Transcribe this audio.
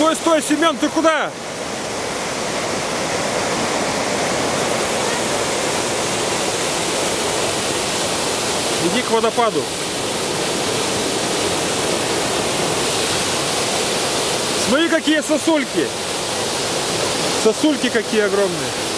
Стой, стой, Семен, ты куда? Иди к водопаду. Смотри, какие сосульки. Сосульки какие огромные.